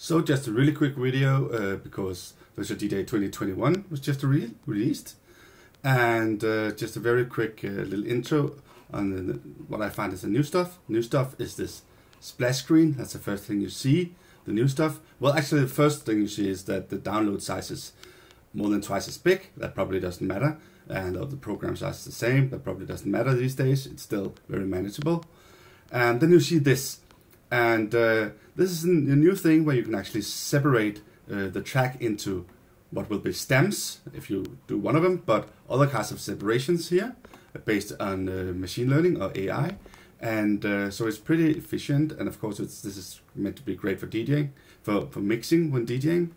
So just a really quick video uh, because Virtual DJ 2021 was just re released and uh, just a very quick uh, little intro on the, what I find is the new stuff. New stuff is this splash screen. That's the first thing you see, the new stuff. Well, actually the first thing you see is that the download size is more than twice as big. That probably doesn't matter. And all the program size is the same. That probably doesn't matter these days. It's still very manageable. And then you see this and uh, this is a new thing where you can actually separate uh, the track into what will be stems if you do one of them, but other kinds of separations here based on uh, machine learning or AI. And uh, so it's pretty efficient. And of course, this is meant to be great for DJing, for, for mixing when DJing.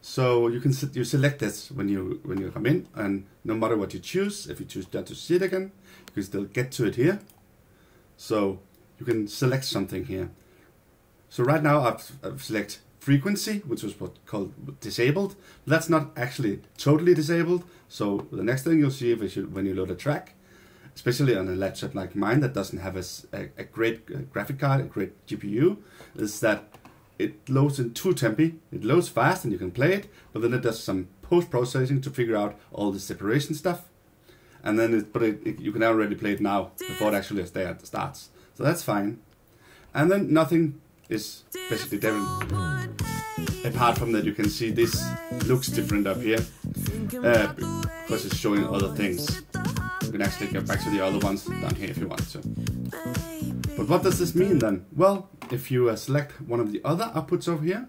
So you can you select this when you when you come in, and no matter what you choose, if you choose not to see it again, you can still get to it here. So you can select something here. So right now I've, I've select frequency, which was what called disabled. That's not actually totally disabled. So the next thing you'll see if you, when you load a track, especially on a laptop like mine that doesn't have a, a, a great uh, graphic card, a great GPU, is that it loads in two tempi. It loads fast and you can play it, but then it does some post-processing to figure out all the separation stuff. And then, it, but it, it, you can already play it now before it actually starts. So that's fine. And then nothing is basically different. Apart from that, you can see this looks different up here uh, because it's showing other things. You can actually get back to the other ones down here if you want to. But what does this mean then? Well, if you uh, select one of the other outputs over here,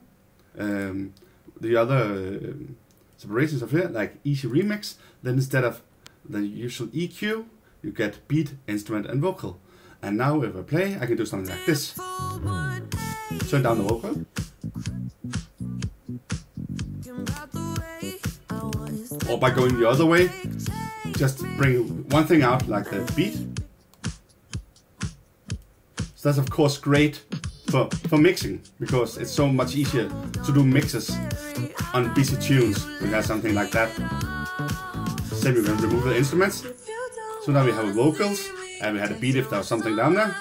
um, the other uh, separations over here, like Easy Remix, then instead of the usual EQ, you get beat, instrument, and vocal. And now if I play, I can do something like this. Turn down the vocal. Or by going the other way, just bring one thing out like the beat. So that's of course great for, for mixing because it's so much easier to do mixes on busy tunes when have something like that. Same, we remove the instruments. So now we have vocals and we had a beat if there was something down there.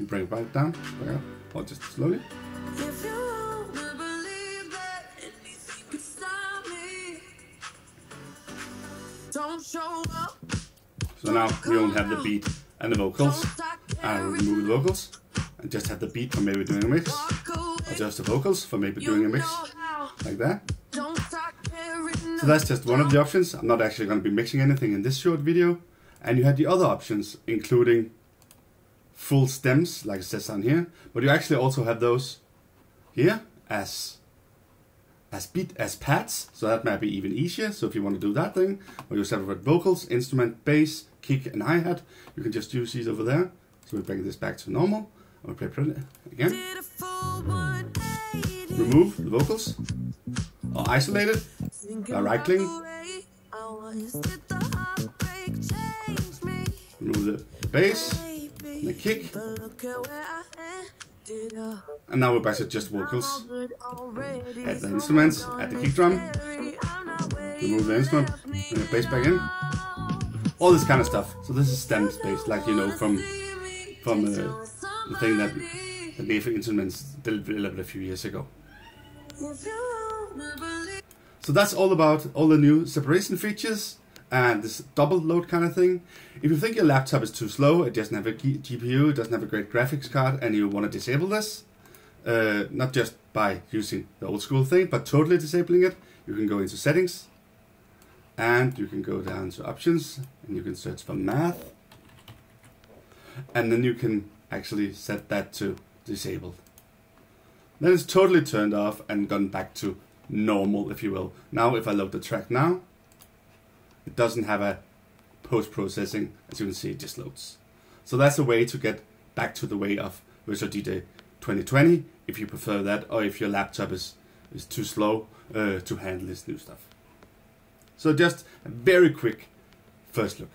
bring it back down, back up or just slowly. So now we only have the beat and the vocals. I will remove the vocals and just have the beat for maybe doing a mix. Or just the vocals for maybe doing a mix. Like that. So that's just one of the options. I'm not actually going to be mixing anything in this short video. And you have the other options, including full stems, like it says on here, but you actually also have those here as as beat as pads, so that might be even easier. So if you want to do that thing, where you separate vocals, instrument, bass, kick, and hi-hat, you can just use these over there. So we bring this back to normal. I'll play it again. Remove the vocals, or isolate it by right-clicking. Remove the bass the kick. And now we're back to just vocals. Add the instruments, add the kick drum, remove the instrument, bring the bass back in. All this kind of stuff. So this is stem bass, like you know from from uh, the thing that the Native Instruments developed a few years ago. So that's all about all the new separation features and this double load kind of thing. If you think your laptop is too slow, it doesn't have a GPU, it doesn't have a great graphics card, and you want to disable this, uh, not just by using the old school thing, but totally disabling it, you can go into settings, and you can go down to options, and you can search for math, and then you can actually set that to disabled. Then it's totally turned off and gone back to normal, if you will. Now, if I load the track now, it doesn't have a post-processing. As you can see, it just loads. So that's a way to get back to the way of Virtual DJ 2020 if you prefer that or if your laptop is, is too slow uh, to handle this new stuff. So just a very quick first look.